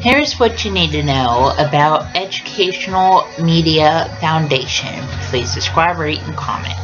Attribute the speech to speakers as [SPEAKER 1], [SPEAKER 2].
[SPEAKER 1] Here's what you need to know about Educational Media Foundation. Please subscribe, rate, and comment.